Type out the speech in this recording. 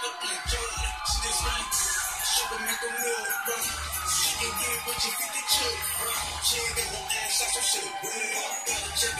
She just can bro. She get what you fit the chick, bro. She ain't got no ass, that's some shit. Check it